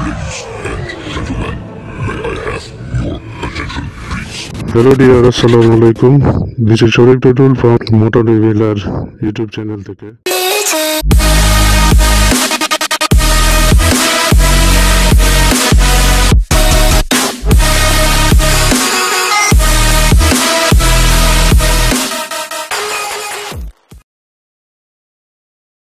hello dear আসসালামু আলাইকুম this is Sharif Tutul from motor revealer YouTube channel থেকে